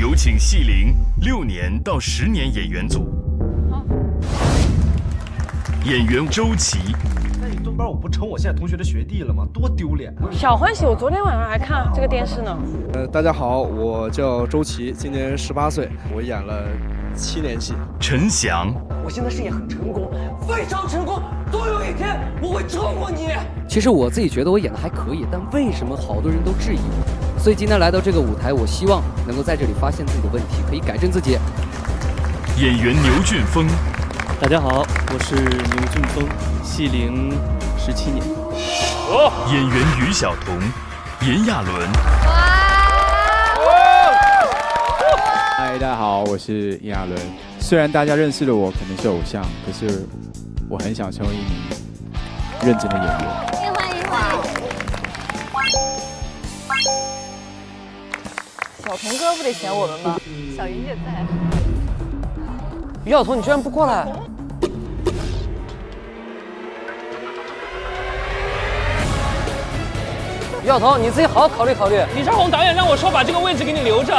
有请戏龄六年到十年演员组。演员周琦，那你蹲班我不成我现在同学的学弟了吗？多丢脸啊！小欢喜，我昨天晚上还看这个电视呢。呃，大家好，我叫周琦，今年十八岁，我演了七年戏。陈翔，我现在事业很成功，非常成功，总有一天我会超过你。其实我自己觉得我演的还可以，但为什么好多人都质疑我？所以今天来到这个舞台，我希望能够在这里发现自己的问题，可以改正自己。演员牛俊峰，大家好，我是牛俊峰，戏龄十七年。演员于晓彤，炎亚纶，嗨，大家好，我是炎亚纶。虽然大家认识的我可能是偶像，可是我很想成为一名认真的演员。小童哥不得选我们吗？小云姐在。于晓彤，你居然不过来！于晓彤，你自己好好考虑考虑。李少红导演让我说把这个位置给你留着。